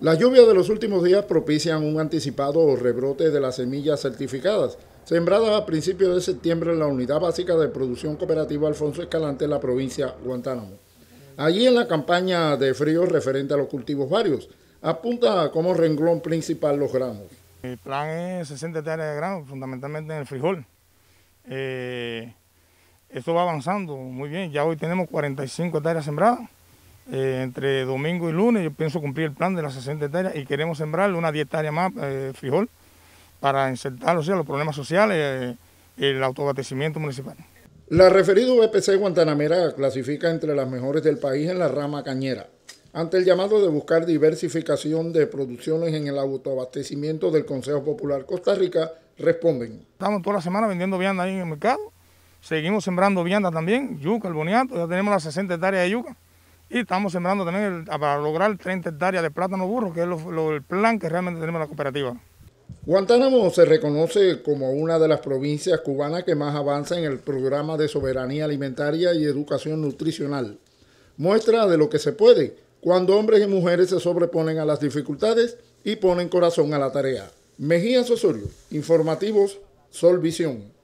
Las lluvias de los últimos días propician un anticipado rebrote de las semillas certificadas, sembradas a principios de septiembre en la Unidad Básica de Producción Cooperativa Alfonso Escalante en la provincia Guantánamo. Allí en la campaña de frío referente a los cultivos varios, apunta como renglón principal los granos. El plan es 60 hectáreas de grano, fundamentalmente en el frijol. Eh, esto va avanzando muy bien, ya hoy tenemos 45 hectáreas sembradas eh, entre domingo y lunes yo pienso cumplir el plan de las 60 hectáreas y queremos sembrarle una 10 hectáreas más eh, frijol para insertar los problemas sociales eh, el autoabastecimiento municipal. La referida VPC Guantanamera clasifica entre las mejores del país en la rama cañera. Ante el llamado de buscar diversificación de producciones en el autoabastecimiento del Consejo Popular Costa Rica, responden. Estamos toda la semana vendiendo vianda ahí en el mercado, seguimos sembrando vianda también, yuca, el boniato, ya tenemos las 60 hectáreas de yuca y estamos sembrando también para lograr 30 hectáreas de plátano burro, que es el plan que realmente tenemos en la cooperativa. Guantánamo se reconoce como una de las provincias cubanas que más avanza en el programa de soberanía alimentaria y educación nutricional. Muestra de lo que se puede cuando hombres y mujeres se sobreponen a las dificultades y ponen corazón a la tarea. Mejía Osorio, informativos, Sol Visión.